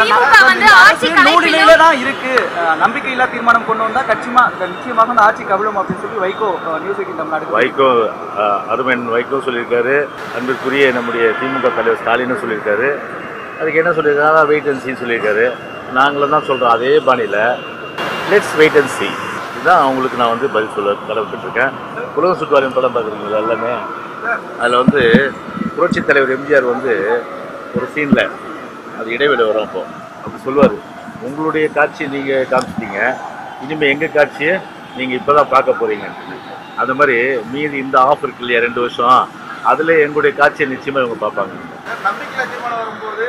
கலைப்பிலும் தான் இருக்கு. நம்பிக்கையில்லா தீர்மானம் கொண்டு வந்தா கட்சிமா நிச்சயமாக அந்த ஆட்சி கவிழும் அப்படின்னு சொல்லி வைகோ நியூஸ் தமிழ்நாடு வைகோ அருமன் வைகோ சொல்லியிருக்காரு. அன்பிற்குரிய நம்முடைய திமுக தலைவர் ஸ்டாலினும் சொல்லியிருக்காரு. அதுக்கு என்ன சொல்லியிருக்காங்க வெயிட் அண்ட் சொல்லியிருக்காரு. நாங்களும் தான் சொல்கிறோம் அதே பாணியில் லெட்ஸ் வெயிட் அண்ட் சி இதுதான் அவங்களுக்கு நான் வந்து பதில் சொல்ல கடமைப்பட்டிருக்கேன். உலக சுற்றுவாரியம் படம் பார்க்குறீங்களா எல்லாமே? அதில் வந்து புரட்சித் தலைவர் எம்ஜிஆர் வந்து ஒரு சீனில் அது இடைவெளி வரும் அப்போ. அப்படி சொல்லுவார். உங்களுடைய காட்சியை நீங்கள் காமிச்சிட்டீங்க. இனிமேல் எங்கள் காட்சியை நீங்கள் இப்போ தான் பார்க்க போகிறீங்கன்னு அந்த மாதிரி மீதி இந்த ஆஃப் இருக்கு இல்லையா ரெண்டு வருஷம். அதில் எங்களுடைய காட்சியை நிச்சயமாக இவங்க பார்ப்பாங்க. நம்பிக்கையில வரும்போது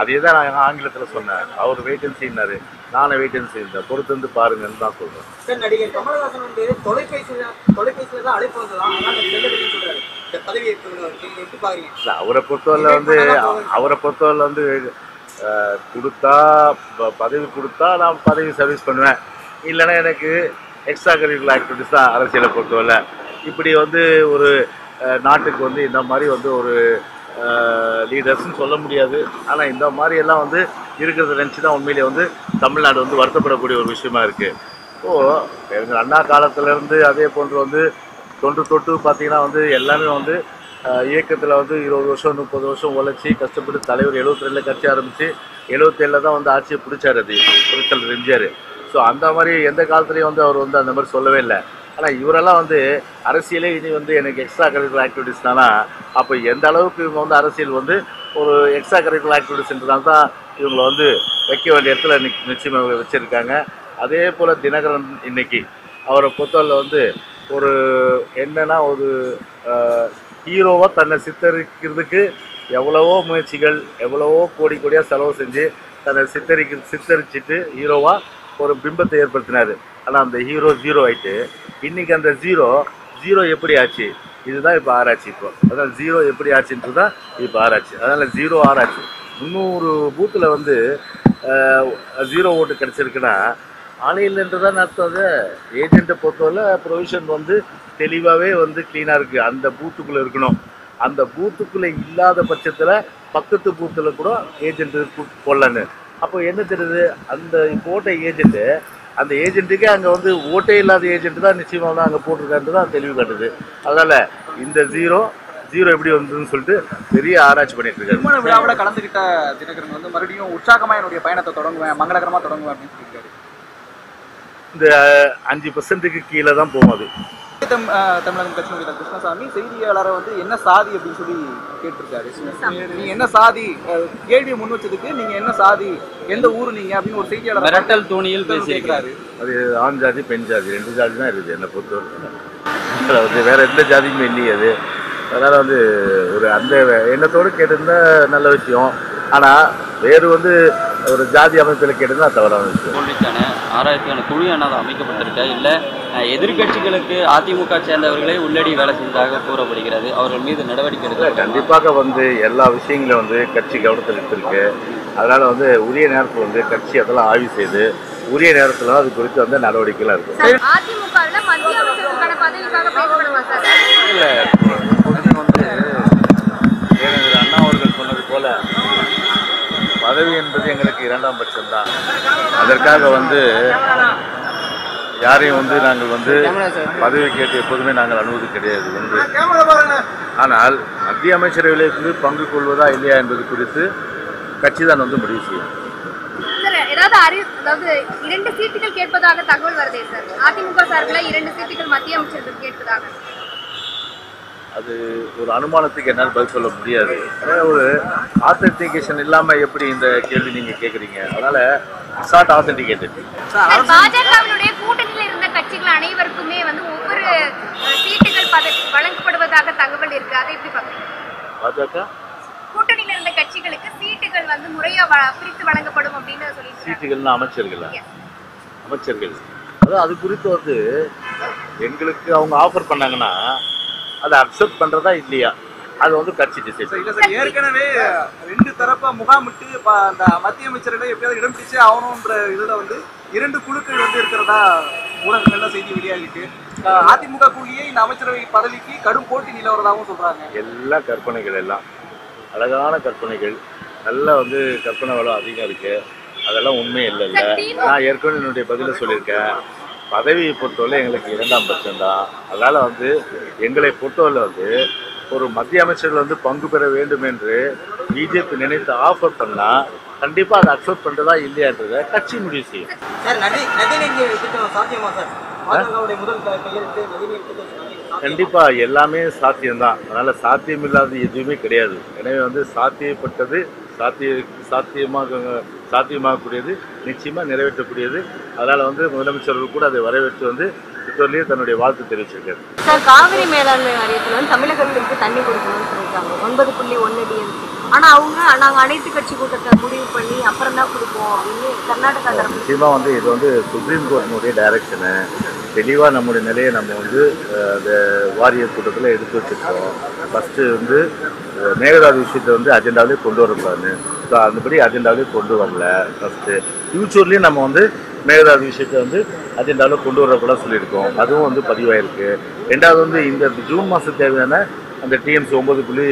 அதே தான் நான் ஆங்கிலத்தில் சொன்னேன். அவர் வெயிட் அண்ட் சீனாரு நானும் வெயிட் அண்ட் சீன் பொறுத்து வந்து பாருங்கன்னு தான் சொல்கிறேன் சார் நடிகர் கமலஹாசன் வந்து தொலைபேசியில தொலைபேசியில தான் அழைப்பு பாக்குறீங்க? இல்ல, அவரை பொறுத்தவரை வந்து அவரை பொறுத்தவரை வந்து கொடுத்தா பதவி கொடுத்தா நான் பதவி சர்வீஸ் பண்ணுவேன். இல்லைன்னா எனக்கு எக்ஸ்ட்ரா கரிக்குலர் ஆக்டிவிட்டிஸ் தான் அரசியலை பொறுத்தவரை இப்படி வந்து ஒரு நாட்டுக்கு வந்து இந்த மாதிரி வந்து ஒரு லீடர்ஸ்னு சொல்ல முடியாது. ஆனால் இந்த மாதிரியெல்லாம் வந்து இருக்கிறத நினச்சி தான் உண்மையிலே வந்து தமிழ்நாடு வந்து வருத்தப்படக்கூடிய ஒரு விஷயமா இருக்குது இப்போது எங்கள் அண்ணா காலத்திலேருந்து அதே போன்று வந்து தொன்று தொட்டு பார்த்திங்கன்னா வந்து எல்லாமே வந்து இயக்கத்தில் வந்து இருபது வருஷம் முப்பது வருஷம் உழைச்சி கஷ்டப்பட்டு தலைவர் 72 ரெண்டில் கட்சி ஆரம்பித்து எழுபத்தேழில் தான் வந்து ஆட்சியை பிடிச்சார் அது புரட்சல் எம்ஜிஆர். ஸோ அந்த மாதிரி எந்த காலத்துலேயும் வந்து அவர் வந்து அந்த மாதிரி சொல்லவே இல்லை. ஆனால் இவரெல்லாம் வந்து அரசியலே இனி வந்து எனக்கு எக்ஸ்ட்ரா கரிக்குலர் ஆக்டிவிட்டிஸ் அப்போ எந்த அளவுக்கு இவங்க வந்து அரசியல் வந்து ஒரு எக்ஸ்ட்ரா கரிக்குலர் ஆக்டிவிட்டிஸ்ன்றதால தான் இவங்களை வந்து வைக்க வேண்டிய இடத்துல நிக்- நிச்சயமாக வச்சுருக்காங்க. அதே போல் தினகரன் இன்னைக்கு அவரை பொறுத்தவரை வந்து ஒரு என்னன்னா ஒரு ஹீரோவாக தன்னை சித்தரிக்கிறதுக்கு எவ்வளவோ முயற்சிகள் எவ்வளவோ கோடி கோடியாக செலவு செஞ்சு தன்னை சித்தரிக்க சித்தரிச்சிட்டு ஹீரோவாக ஒரு பிம்பத்தை ஏற்படுத்தினார். ஆனால் அந்த ஹீரோ ஜீரோ ஆயிட்டு இன்றைக்கி அந்த ஜீரோ ஜீரோ எப்படி ஆச்சு? இதுதான் இப்போ ஆராய்ச்சி இப்போ. அதான் ஜீரோ எப்படி ஆச்சுன்றது தான் இப்போ ஆராய்ச்சி. அதனால் ஜீரோ ஆராய்ச்சி. முந்நூறு பூத்தில் வந்து ஜீரோ ஓட்டு கிடச்சிருக்குன்னா ஆலையில்ன்றதான் அர்த்தம் அது. ஏஜென்ட்டை பொறுத்தவரை ப்ரொவிஷன் வந்து தெளிவாகவே வந்து க்ளீனாக இருக்குது அந்த பூத்துக்குள்ளே இருக்கணும். அந்த பூத்துக்குள்ளே இல்லாத பட்சத்தில் பக்கத்து பூத்தில் கூட ஏஜென்ட்டு போடலான்னு. அப்போ என்ன தெரியுது? அந்த போட்ட ஏஜென்ட்டு அந்த ஏஜென்ட்டுக்கே அங்கே வந்து ஓட்டே இல்லாத ஏஜென்ட் தான் நிச்சயமாக தான் அங்கே போட்டிருக்கான்ட்டு தான் தெளிவு காட்டுது. அதனால் இந்த ஜீரோ ஜீரோ எப்படி வந்ததுன்னு சொல்லிட்டு பெரிய ஆராய்ச்சி பண்ணிட்டு இருக்காரு. திருமண விழாவோட கலந்துகிட்ட தினகரன் வந்து மறுபடியும் உற்சாகமா என்னுடைய பயணத்தை தொடங்குவேன் மங்களகரமா தொடங்குவேன் அப்படின்னு சொல்லியிருக்காரு. இந்த அஞ்சு பர்சன்ட்டுக்கு கீழே தான் போகும் அது. தமிழகம் கட்சியினுடைய கிருஷ்ணசாமி செய்தியாளரை வந்து என்ன சாதி அப்படின்னு சொல்லி கேட்டிருக்காரு. நீ- நீங்க என்ன சாதி அஹ், கேள்வியை முன் வச்சதுக்கு நீங்க என்ன சாதி எந்த ஊரு நீங்க அப்படின்னு ஒரு செய்தியாளர் மிரட்டல் தூணியில் பேசியிருக்கிறாரு அது ஆண் ஜாதி பெண் ஜாதி ரெண்டு ஜாதி தான் இருக்குது என்னை பொறுத்தவரை. அது வேற எந்த ஜாதியுமே இல்லையே அது. அதனால வந்து ஒரு அந்த எண்ணத்தோடு கேட்டிருந்தா நல்ல விஷயம். ஆனால் வேறு வந்து ஒரு ஜாதி அமைப்பில் கேட்டிருந்தா தவறான விஷயம் ஆராய்ச்சிக்கான குழு என்னது அமைக்கப்பட்டிருக்கா? இல்லை எதிர்க்கட்சிகளுக்கு அதிமுக சேர்ந்தவர்களே உள்ளடி வேலை செஞ்சதாக கூறப்படுகிறது. அவர்கள் மீது நடவடிக்கை இல்லை எடுக்க கண்டிப்பாக வந்து எல்லா விஷயங்களும் வந்து கட்சி கவனத்தில் எடுத்திருக்கு. அதனால் வந்து உரிய நேரத்தில் வந்து கட்சி அதெல்லாம் ஆய்வு செய்து உரிய நேரத்தில் அது குறித்து வந்து நடவடிக்கைலாம் இருக்கும் சார் அதிமுகவில் மத்திய அமைச்சர்களுக்கான பதவிக்காக பேசப்படுமா சார் இல்லை எப்போதுமே வந்து ஏனென்று அண்ணா அவர்கள் சொன்னது போல பதவி என்பது எங்களுக்கு இரண்டாம் பட்சம்தான் அதற்காக வந்து யாரையும் வந்து நாங்கள் வந்து பதவி கேட்டு எப்போதுமே நாங்கள் அனுமதி கிடையாது வந்து. ஆனால் மத்திய அமைச்சரவையிலிருந்து பங்கு கொள்வதா இல்லையா என்பது குறித்து கட்சி தான் வந்து முடிவு செய்யும். ஏதாவது அதாவது இரண்டு சீட்டுகள் கேட்பதாக தகவல் வருதே சார். அதிமுக சார்பில் இரண்டு சீட்டுகள் மத்திய அமைச்சர்கள் கேட்பதாக. அது ஒரு அனுமானத்துக்கு என்னால் பதில் சொல்ல முடியாது. அதாவது ஒரு ஆத்தென்டிகேஷன் இல்லாமல் எப்படி இந்த கேள்வி நீங்கள் கேட்குறீங்க அதனால் நாட் ஆத்தென்டிகேட்டட் சார் பாஜகவினுடைய கூட்டணியில் இருந்த கட்சிகள் அனைவருக்குமே வந்து ஒவ்வொரு சீட்டுகள் பதவி வழங்கப்படுவதாக தகவல் இருக்கு. அதை எப்படி பார்க்குறீங்க? பாஜக? கூட்டணியில் இருந்த கட்சிகளுக்கு சீட்டுகள் வந்து முறையா வ- பிரித்து வழங்கப்படும் அப்படின்னு சொல்லிட்டு சீட்டுகள்னு அமைச்சர்களா. அமைச்சர்கள். அதாவது அது குறித்து வந்து எங்களுக்கு அவங்க ஆஃபர் பண்ணாங்கன்னா அதை அக்செப்ட் பண்ணுறதா இல்லையா? அது வந்து கட்சி டிசைட் இல்ல சார் ஏற்கனவே ரெண்டு தரப்பா முகாமிட்டு ப- அந்த மத்திய அமைச்சர்களை எப்படியாவது இடம் பிடிச்சே ஆகணும்ன்ற இதுல வந்து இரண்டு குழுக்கள் வந்து இருக்கிறதா ஊடகங்கள்ல செய்தி வெளியாகிட்டு அதிமுக கூடியே இந்த அமைச்சரவை பதவிக்கு கடும் போட்டி நிலவரதாகவும் சொல்றாங்க. எல்லா கற்பனைகள் எல்லாம் அழகான கற்பனைகள் நல்ல வந்து கற்பனை வளம் அதிகம் இருக்கு. அதெல்லாம் உண்மை இல்லை இல்லை. நான் ஏற்கனவே என்னுடைய பதிலை சொல்லியிருக்கேன். பதவியை பொறுத்தவரை எங்களுக்கு இரண்டாம் பட்சம் தான். அதனால் வந்து எங்களை பொறுத்தவரை வந்து ஒரு மத்திய அமைச்சர்கள் வந்து பங்கு பெற வேண்டும் என்று பிஜேபி நினைத்து ஆஃபர் பண்ணால் கண்டிப்பாக அதை அக்செப்ட் பண்ணுறதா இல்லையான்றதை கட்சி முடிவு செய்யும். சார் நதி திட்டம் சாத்தியமா சார்? பாஜகவுடைய முதல் க- கையெழுத்து நதிநீர் திட்டம் சாத்தியமா? கண்டிப்பா எல்லாமே சாத்தியம்தான். அதனால சாத்தியமில்லாத எதுவுமே கிடையாது. எனவே வந்து சாத்தியப்பட்டது சாத்திய சாத்தியமாக சாத்தியமாகக்கூடியது நிச்சயமா நிறைவேற்றக்கூடியது. அதனால வந்து முதலமைச்சர்கள் கூட அதை வரவேற்று வந்து ட்விட்டர்லயே தன்னுடைய வாழ்த்து தெரிவிச்சிருக்காரு. சார் காவிரி மேலாண்மை வாரியத்தில் வந்து தமிழகத்திற்கு தண்ணி கொடுக்கணும்னு சொல்லியிருக்காங்க. ஒன்பது புள்ளி ஒன்று டிஎம்சி ஆனால் அவங்க நாங்கள் அனைத்து கட்சி கூட்டத்தை முடிவு பண்ணி அப்புறம் தான் கொடுப்போம் அப்படின்னு கர்நாடகா தரப்பு நிச்சயமா வந்து இது வந்து சுப்ரீம் கோர்ட்டினுடைய டைரக்ஷனு தெளிவாக நம்முடைய நிலையை நம்ம வந்து அந்த வாரியர் கூட்டத்தில் எடுத்து வச்சுருக்கோம். ஃபஸ்ட்டு வந்து மேகதாது விஷயத்தை வந்து அஜெண்டாவே கொண்டு வரக்கூடாதுன்னு ஸோ அந்தபடி அஜெண்டாவே கொண்டு வரல. ஃபஸ்ட்டு ஃப்யூச்சர்லேயும் நம்ம வந்து மேகதாது விஷயத்தை வந்து அஜெண்டாவில் கொண்டு வரக்கூடாது சொல்லியிருக்கோம். அதுவும் வந்து பதிவாயிருக்கு. ரெண்டாவது வந்து இந்த ஜூன் மாதம் தேவையான அந்த டிஎம்சி ஒம்பது புள்ளி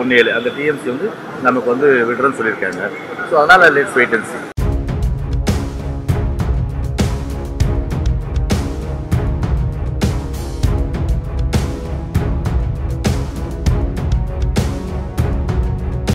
ஒன்று ஏழு அந்த டிஎம்சி வந்து நமக்கு வந்து விடுறேன்னு சொல்லியிருக்காங்க. ஸோ அதனால் லெட்ஸ் வெயிட்டன்சி